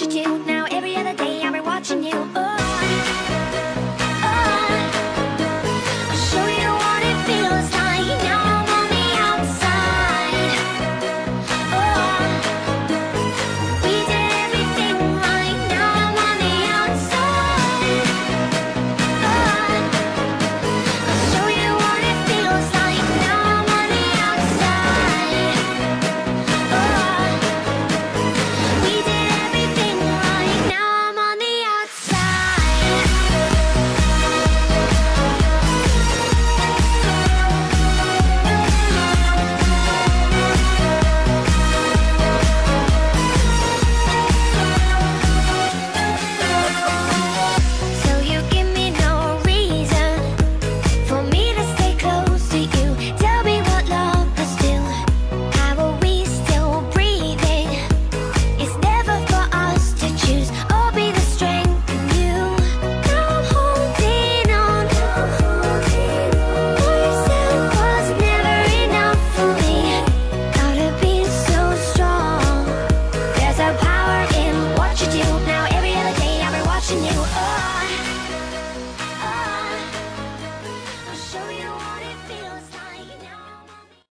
之间 you up.